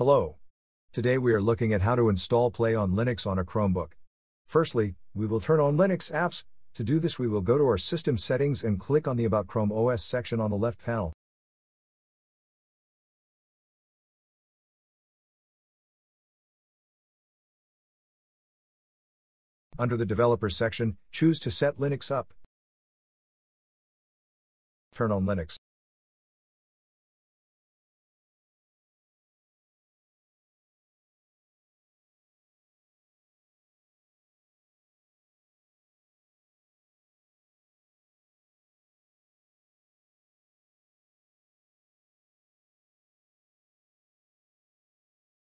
Hello. Today we are looking at how to install PlayOnLinux on a Chromebook. Firstly, we will turn on Linux apps. To do this, we will go to our system settings and click on the About Chrome OS section on the left panel. Under the Developers section, choose to set Linux up. Turn on Linux.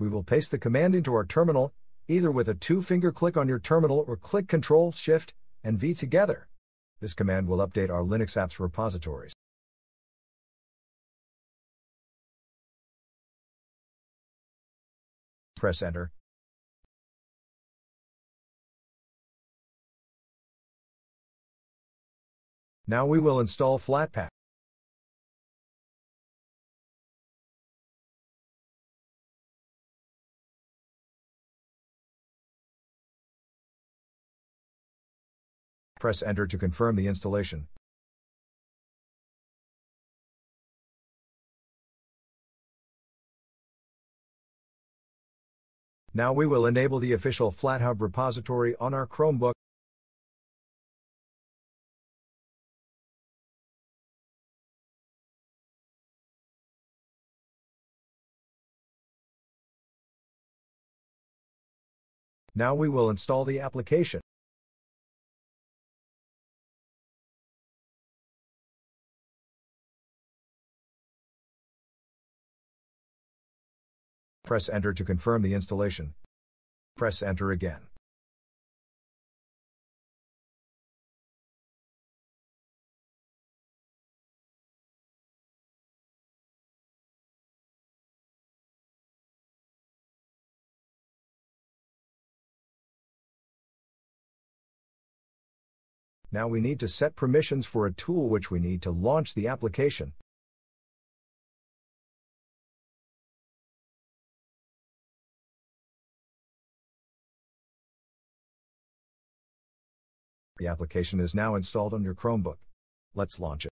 we will paste the command into our terminal, either with a two-finger click on your terminal or click Ctrl, Shift, and V together. This command will update our Linux apps repositories. Press Enter. Now we will install Flatpak. Press Enter to confirm the installation. Now we will enable the official FlatHub repository on our Chromebook. Now we will install the application. Press Enter to confirm the installation. Press Enter again. Now we need to set permissions for a tool which we need to launch the application. The application is now installed on your Chromebook. Let's launch it.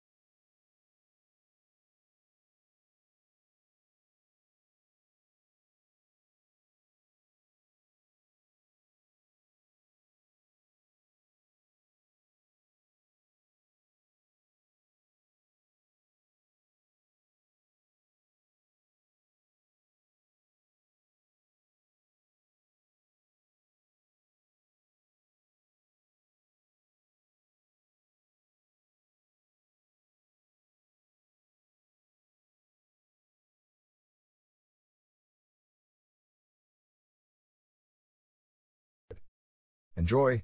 Enjoy!